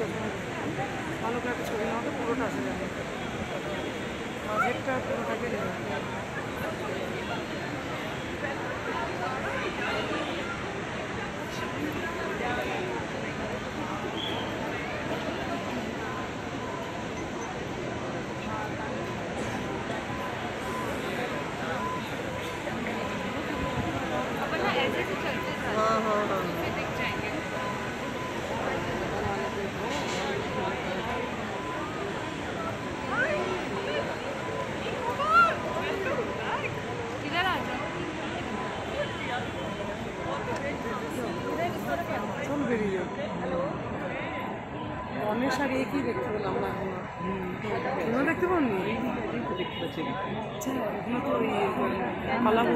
ছবি। ভালো করে একটা ছবি না হলে পুরোটা আসে যাবে মাঝেরটা পুরোটাকে নেবে চল বেরিয়ে অনেক শাড়ি একই দেখতে পেলাম না এখনও এখনও দেখতে পাচ্ছি আচ্ছা পালাবো